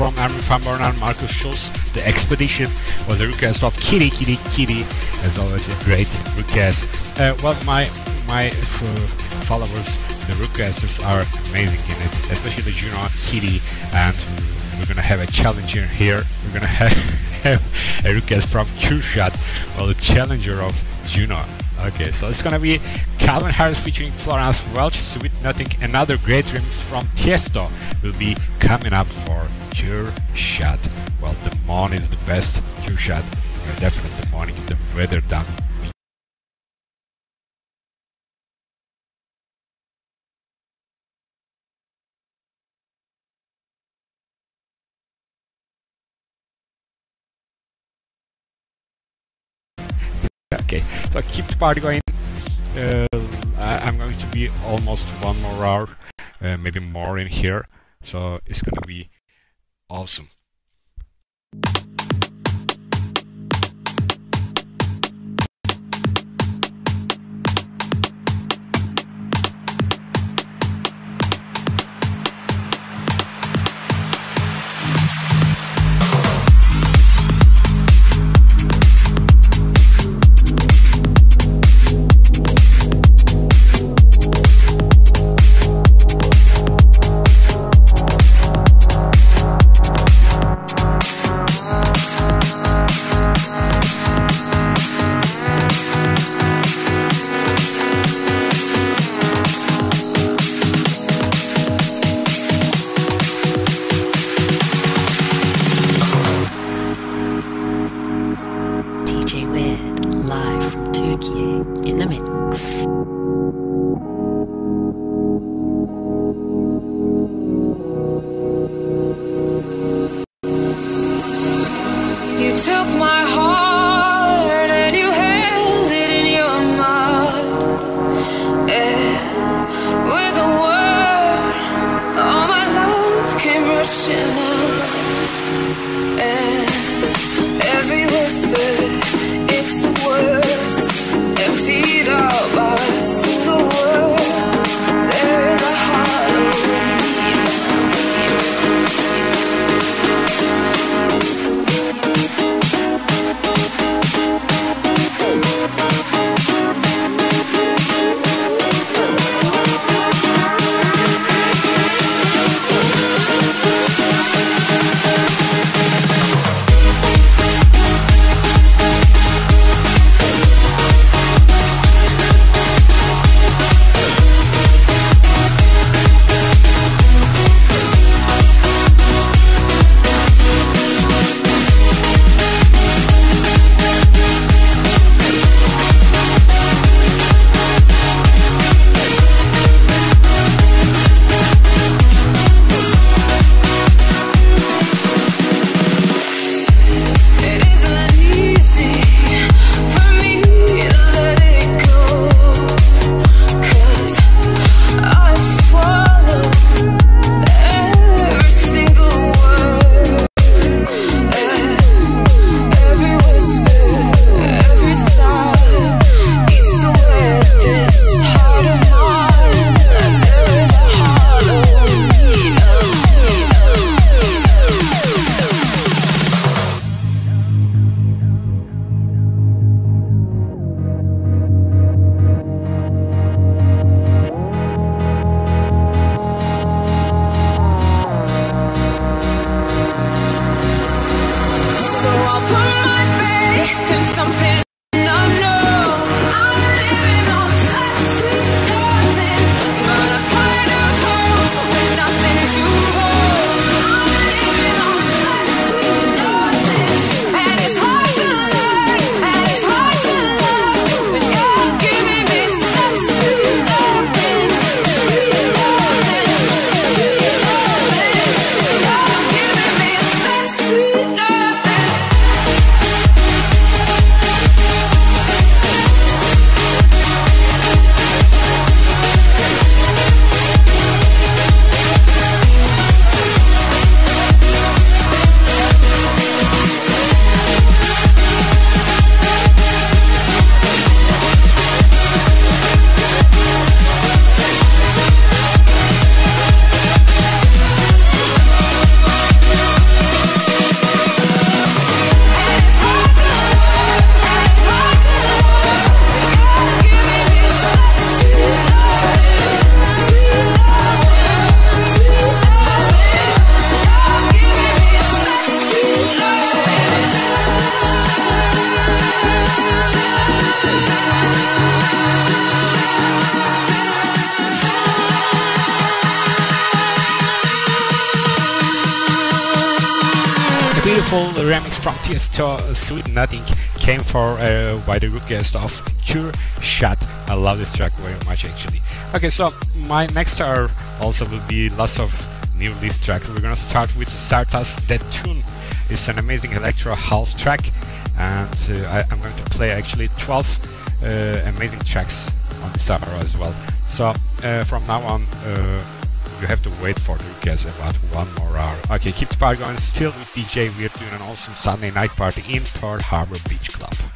from Armin van Buuren and Markus Schulz. The expedition was a request of Kitty Kitty Kitty. As always, a great request. Uh, well, my my followers, the requesters are amazing in it, especially the Juno Kitty, and we're gonna have a challenger here. We're gonna have, have a request from Q-Shot, well, the challenger of Juno. Okay, so it's gonna be Calvin Harris featuring Florence Welch, Sweet Nothing, another great remix from Tiesto will be coming up for Cure Shot. Well, the morning is the best Cure Shot. You're definitely the morning, the weather done. So keep the party going. Uh, I, am going to be almost one more hour, uh, maybe more in here. So it's gonna be awesome. in the mix. Beautiful remix from Tiesto, Sweet Nothing, came for uh, by the request of Cure Shot. I love this track very much actually. Okay, so my next star also will be lots of new release track. We're gonna start with Sartas Dead Tune. It's an amazing electro house track, and uh, I, am going to play actually 12 uh, amazing tracks on this hour as well. So uh, from now on, uh, you have to wait for Lucas about one more hour. Okay, keep the party going. Still with DJ, we're doing an awesome Sunday night party in Pearl Harbor Beach Club.